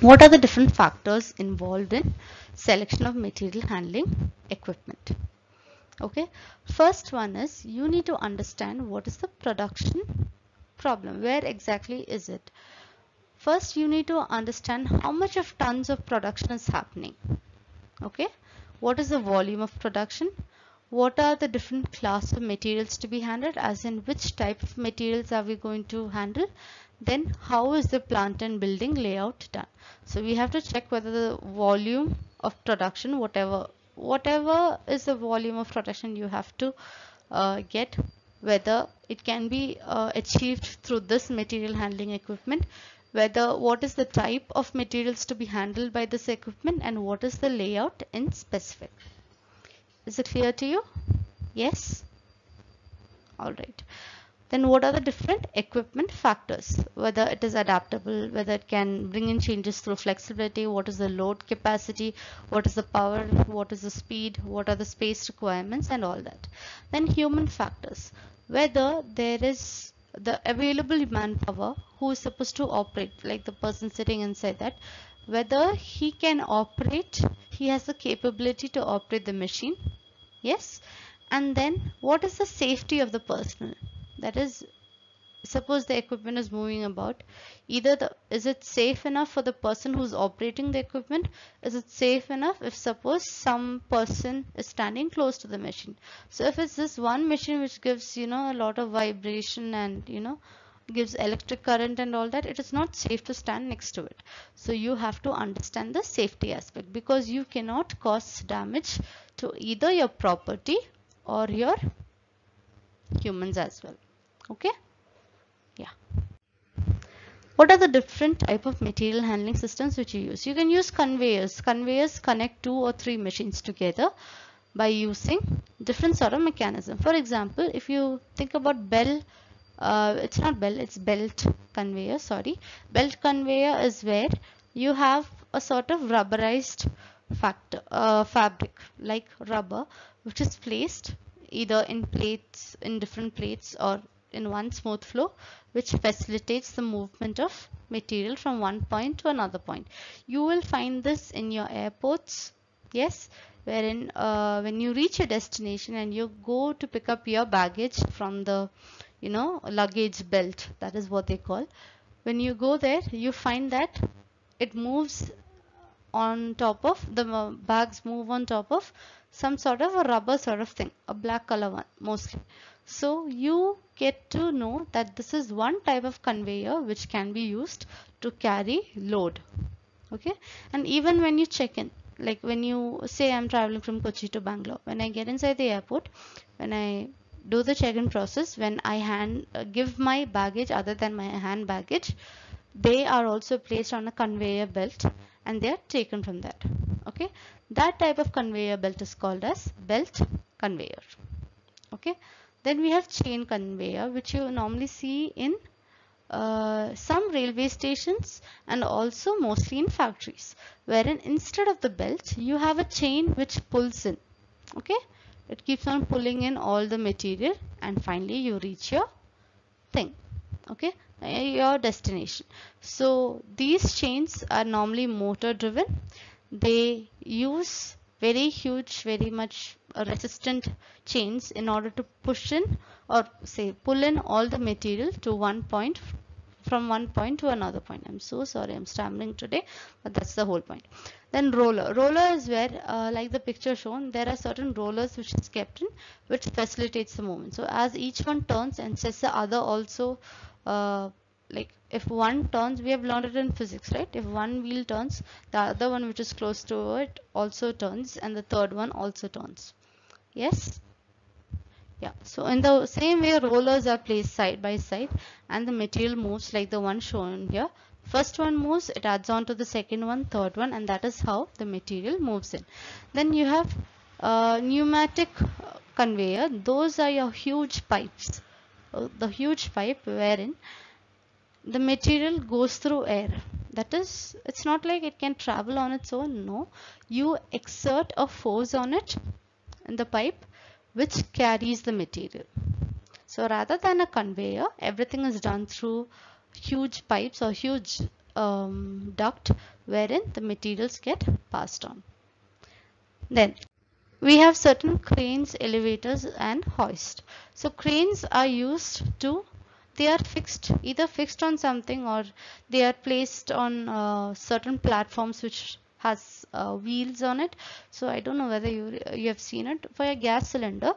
what are the different factors involved in selection of material handling equipment? Okay. First one is you need to understand what is the production problem. Where exactly is it? First you need to understand how much of tons of production is happening. Okay. What is the volume of production? What are the different class of materials to be handled? As in which type of materials are we going to handle then how is the plant and building layout done? So we have to check whether the volume of production whatever whatever is the volume of production you have to uh, get whether it can be uh, achieved through this material handling equipment whether what is the type of materials to be handled by this equipment and what is the layout in specific. Is it clear to you? Yes? All right then what are the different equipment factors? Whether it is adaptable whether it can bring in changes through flexibility what is the load capacity what is the power what is the speed what are the space requirements and all that. Then human factors. Whether there is the available manpower who is supposed to operate like the person sitting inside that whether he can operate he has the capability to operate the machine yes? And then what is the safety of the personnel that is suppose the equipment is moving about either the is it safe enough for the person who's operating the equipment? Is it safe enough if suppose some person is standing close to the machine? So if it's this one machine which gives you know a lot of vibration and you know gives electric current and all that it is not safe to stand next to it. So you have to understand the safety aspect because you cannot cause damage to either your property or your humans as well okay? Yeah. What are the different type of material handling systems which you use? You can use conveyors. Conveyors connect two or three machines together by using different sort of mechanism. For example if you think about bell uh, it's not bell it's belt conveyor sorry. Belt conveyor is where you have a sort of rubberized factor uh, fabric like rubber which is placed either in plates in different plates or in one smooth flow which facilitates the movement of material from one point to another point. You will find this in your airports, yes, wherein uh, when you reach a destination and you go to pick up your baggage from the, you know, luggage belt, that is what they call. When you go there, you find that it moves on top of the uh, bags move on top of some sort of a rubber sort of thing, a black color one mostly. So you get to know that this is one type of conveyor which can be used to carry load. Okay. And even when you check in, like when you say I'm traveling from Kochi to Bangalore, when I get inside the airport, when I do the check-in process, when I hand uh, give my baggage other than my hand baggage, they are also placed on a conveyor belt and they are taken from that. Okay. That type of conveyor belt is called as belt conveyor. Okay. Then we have chain conveyor which you normally see in uh, some railway stations and also mostly in factories wherein instead of the belt you have a chain which pulls in okay it keeps on pulling in all the material and finally you reach your thing okay your destination so these chains are normally motor driven they use very huge very much resistant chains in order to push in or say pull in all the material to one point from one point to another point. I'm so sorry I'm stammering today but that's the whole point. Then roller. Roller is where uh, like the picture shown there are certain rollers which is kept in which facilitates the movement. So as each one turns and says the other also uh, like if one turns we have learned it in physics right? If one wheel turns the other one which is close to it also turns and the third one also turns. Yes? Yeah. So in the same way rollers are placed side by side and the material moves like the one shown here. First one moves it adds on to the second one third one and that is how the material moves in. Then you have uh, pneumatic conveyor. Those are your huge pipes the huge pipe wherein the material goes through air. That is it's not like it can travel on its own no. You exert a force on it in the pipe which carries the material. So rather than a conveyor everything is done through huge pipes or huge um, duct wherein the materials get passed on. Then we have certain cranes, elevators and hoist. So cranes are used to they are fixed either fixed on something or they are placed on uh, certain platforms which has uh, wheels on it. So i don't know whether you you have seen it. For a gas cylinder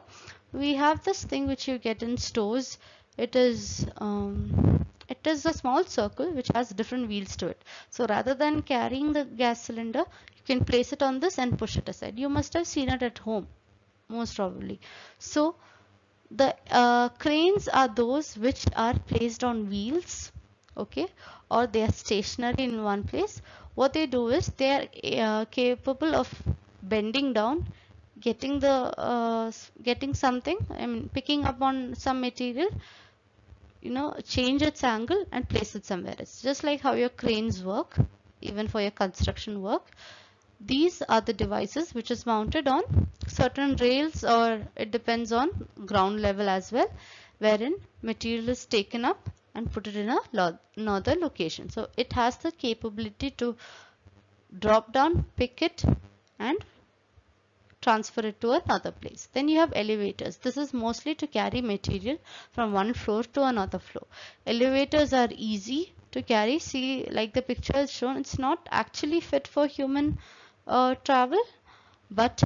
we have this thing which you get in stores. It is um, it is a small circle which has different wheels to it. So rather than carrying the gas cylinder you can place it on this and push it aside. You must have seen it at home most probably. So the uh, cranes are those which are placed on wheels okay or they are stationary in one place. What they do is they are uh, capable of bending down getting the uh, getting something I mean picking up on some material you know change its angle and place it somewhere else just like how your cranes work even for your construction work these are the devices which is mounted on certain rails or it depends on ground level as well wherein material is taken up and put it in a another location. So it has the capability to drop down, pick it and transfer it to another place. Then you have elevators. This is mostly to carry material from one floor to another floor. Elevators are easy to carry. See like the picture is shown, it's not actually fit for human uh, travel but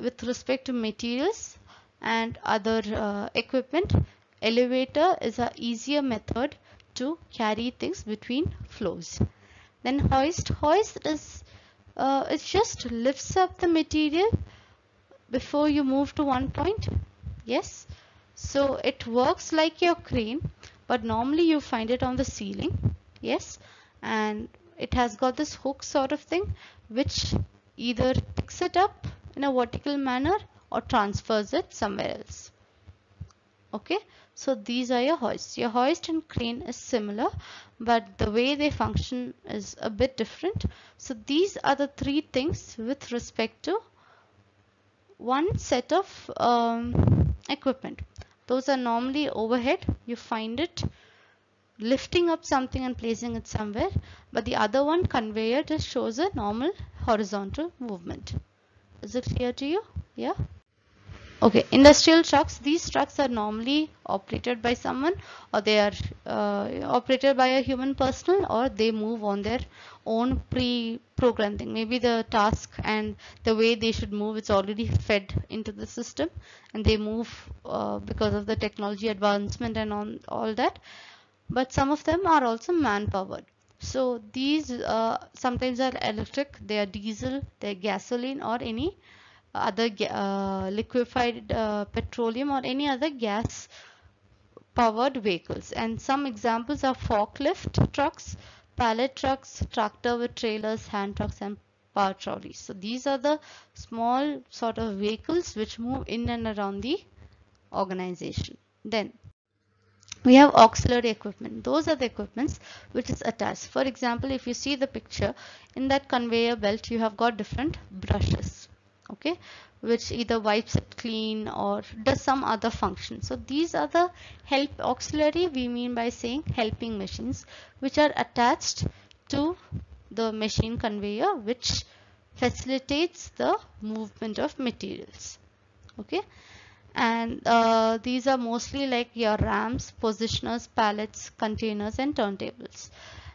with respect to materials and other uh, equipment elevator is a easier method to carry things between floors then hoist hoist is uh, it just lifts up the material before you move to one point yes so it works like your crane but normally you find it on the ceiling yes and it has got this hook sort of thing which either picks it up in a vertical manner or transfers it somewhere else. Okay, so these are your hoists. Your hoist and crane is similar, but the way they function is a bit different. So these are the three things with respect to one set of um, equipment. Those are normally overhead. You find it lifting up something and placing it somewhere but the other one conveyor just shows a normal horizontal movement is it clear to you yeah okay industrial trucks. These trucks are normally operated by someone or they are uh, operated by a human personnel or they move on their own pre-programmed thing. Maybe the task and the way they should move is already fed into the system and they move uh, because of the technology advancement and on all that. But some of them are also man powered so these uh, sometimes are electric they are diesel they're gasoline or any other uh, liquefied uh, petroleum or any other gas powered vehicles. And some examples are forklift trucks pallet trucks tractor with trailers hand trucks and power trolleys. So these are the small sort of vehicles which move in and around the organization. Then we have auxiliary equipment. Those are the equipments which is attached. For example if you see the picture in that conveyor belt you have got different brushes okay? Which either wipes it clean or does some other function. So these are the help auxiliary we mean by saying helping machines which are attached to the machine conveyor which facilitates the movement of materials. Okay? And uh, these are mostly like your rams positioners pallets containers and turntables.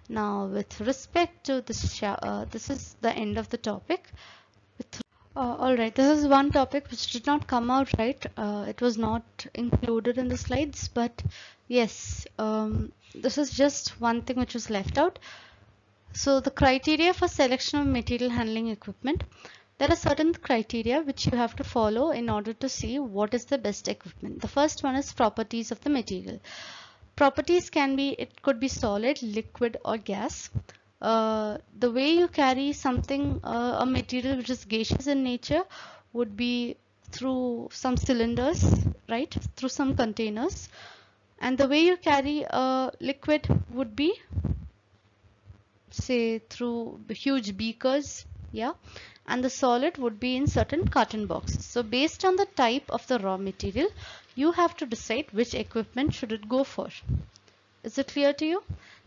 Now with respect to this uh, this is the end of the topic uh, all right this is one topic which did not come out right uh, it was not included in the slides but yes um, this is just one thing which was left out so the criteria for selection of material handling equipment there are certain criteria which you have to follow in order to see what is the best equipment. The first one is properties of the material. Properties can be, it could be solid, liquid or gas. Uh, the way you carry something, uh, a material which is gaseous in nature would be through some cylinders, right? Through some containers. And the way you carry a liquid would be say through huge beakers, yeah and the solid would be in certain carton boxes. So based on the type of the raw material, you have to decide which equipment should it go for. Is it clear to you?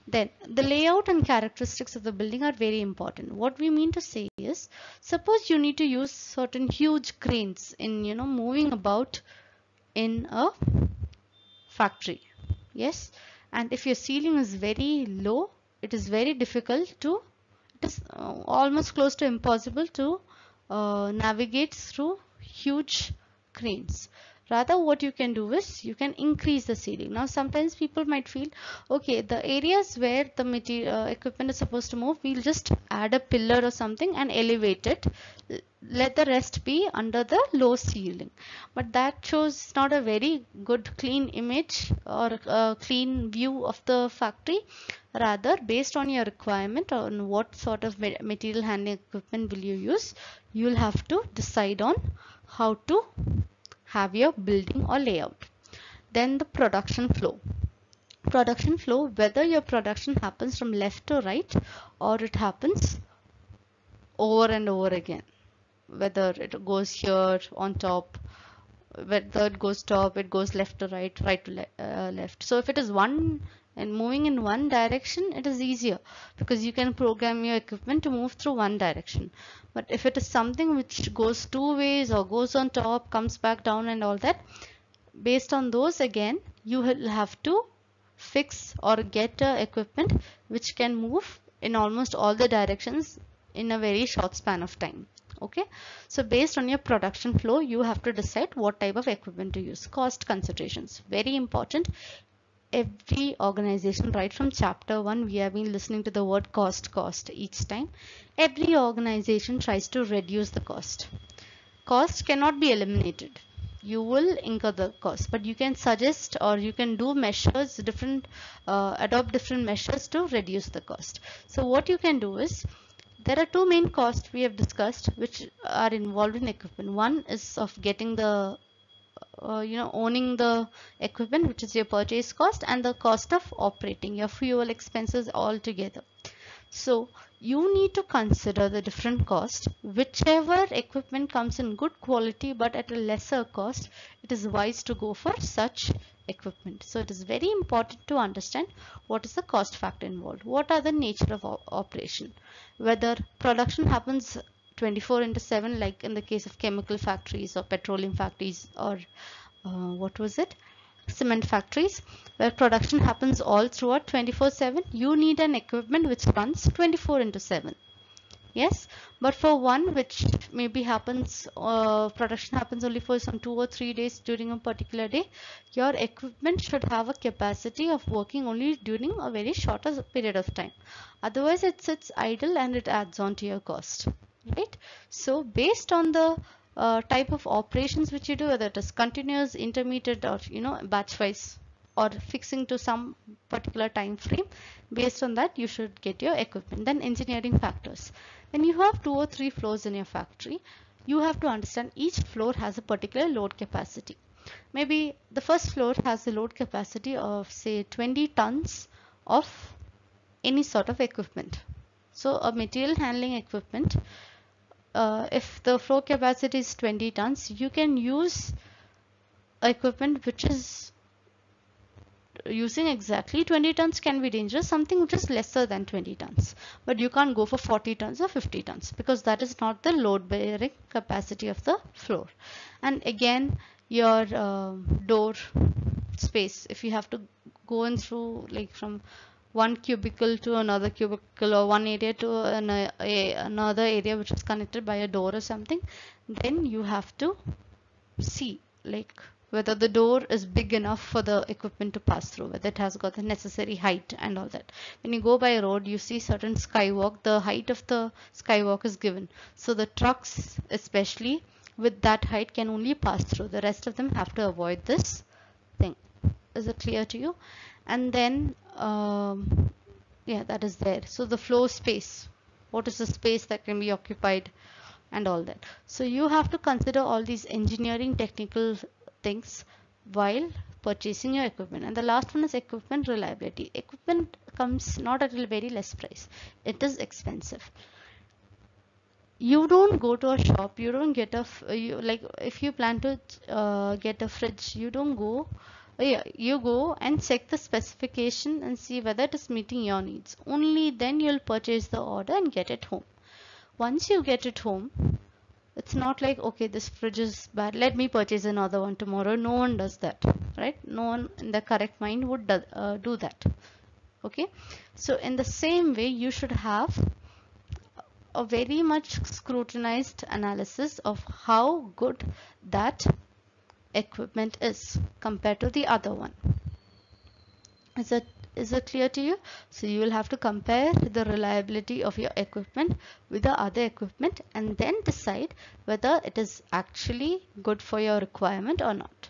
Then the layout and characteristics of the building are very important. What we mean to say is, suppose you need to use certain huge cranes in, you know, moving about in a factory. Yes. And if your ceiling is very low, it is very difficult to, it is uh, almost close to impossible to uh, navigate through huge cranes rather what you can do is you can increase the ceiling. Now sometimes people might feel okay the areas where the material uh, equipment is supposed to move we'll just add a pillar or something and elevate it. Let the rest be under the low ceiling. But that shows not a very good clean image or a clean view of the factory. Rather based on your requirement on what sort of material handling equipment will you use you will have to decide on how to have your building or layout. Then the production flow. Production flow, whether your production happens from left to right or it happens over and over again. Whether it goes here on top, whether it goes top, it goes left to right, right to le uh, left. So if it is one and moving in one direction, it is easier because you can program your equipment to move through one direction. But if it is something which goes two ways or goes on top comes back down and all that based on those again you will have to fix or get a equipment which can move in almost all the directions in a very short span of time. Okay? So based on your production flow you have to decide what type of equipment to use. Cost considerations. Very important every organization right from chapter 1 we have been listening to the word cost cost each time. Every organization tries to reduce the cost. Cost cannot be eliminated. You will incur the cost but you can suggest or you can do measures different uh, adopt different measures to reduce the cost. So what you can do is there are two main costs we have discussed which are involved in equipment. One is of getting the uh, you know owning the equipment which is your purchase cost and the cost of operating your fuel expenses all together. So you need to consider the different cost. Whichever equipment comes in good quality but at a lesser cost it is wise to go for such equipment. So it is very important to understand what is the cost factor involved. What are the nature of operation? Whether production happens 24 into 7 like in the case of chemical factories or petroleum factories or uh, what was it? Cement factories where production happens all throughout 24 7 you need an equipment which runs 24 into 7 yes? But for one which maybe happens uh, production happens only for some two or three days during a particular day your equipment should have a capacity of working only during a very shorter period of time. Otherwise it sits idle and it adds on to your cost right so based on the uh, type of operations which you do whether it is continuous intermediate or you know batch wise or fixing to some particular time frame based on that you should get your equipment. Then engineering factors. When you have two or three floors in your factory you have to understand each floor has a particular load capacity. Maybe the first floor has a load capacity of say 20 tons of any sort of equipment. So a material handling equipment uh, if the floor capacity is 20 tons you can use equipment which is using exactly 20 tons can be dangerous something which is lesser than 20 tons. But you can't go for 40 tons or 50 tons because that is not the load bearing capacity of the floor. And again your uh, door space if you have to go in through like from one cubicle to another cubicle or one area to an, a, another area which is connected by a door or something then you have to see like whether the door is big enough for the equipment to pass through whether it has got the necessary height and all that. When you go by road you see certain skywalk the height of the skywalk is given. So the trucks especially with that height can only pass through. The rest of them have to avoid this thing. Is it clear to you and then um, yeah that is there. So the floor space. What is the space that can be occupied and all that. So you have to consider all these engineering technical things while purchasing your equipment. And the last one is equipment reliability. Equipment comes not at a very less price. It is expensive. You don't go to a shop. You don't get a you like if you plan to uh, get a fridge you don't go you go and check the specification and see whether it is meeting your needs. Only then you'll purchase the order and get it home. Once you get it home, it's not like okay this fridge is bad let me purchase another one tomorrow no one does that right no one in the correct mind would do, uh, do that okay so in the same way you should have a very much scrutinized analysis of how good that equipment is compared to the other one. Is it is it clear to you? So you will have to compare the reliability of your equipment with the other equipment and then decide whether it is actually good for your requirement or not.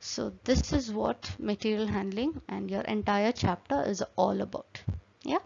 So this is what material handling and your entire chapter is all about. Yeah